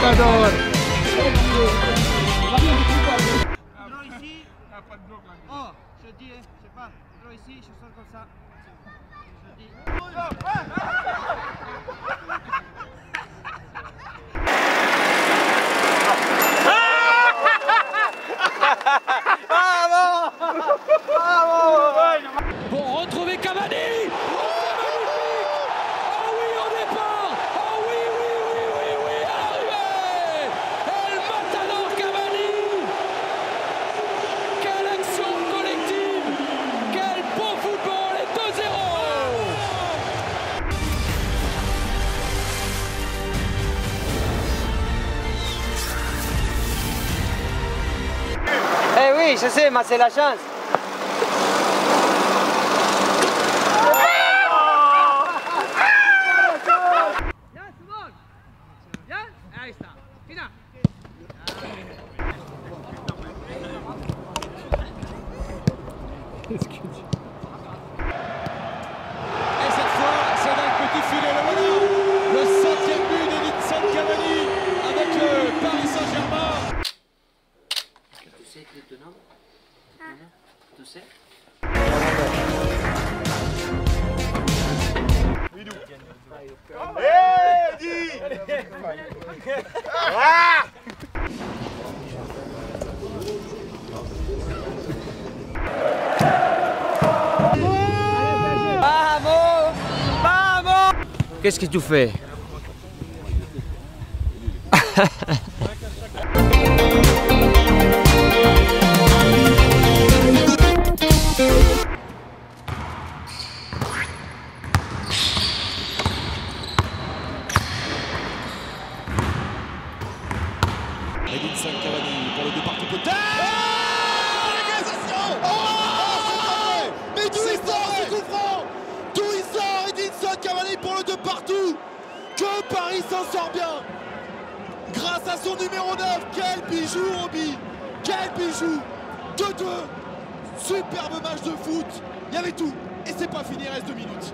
matador! Ici. Oh, je dis, hein, je sais pas. Ici, je sors comme ça. Je dis. Eh oui, je sais, mais c'est la chance. Ya, Simón. Ya, ahí está. Final. Et cette fois, c'est dans le petit filet. Le voilà Le septième but d'Edinson Cavani avec le Paris Saint-Germain Tu sais le tenant Tu sais Qu'est-ce que tu fais? Edinson Cavani pour le deux partout peut-être oh L'égalisation Oh Mais d'où il sort ce coup franc D'où il sort Edinson Cavani pour le deux partout. Que Paris s'en sort bien. Grâce à son numéro 9 Quel bijou Roby. Quel bijou. 2-2 Superbe match de foot. Il y avait tout. Et c'est pas fini, il reste deux minutes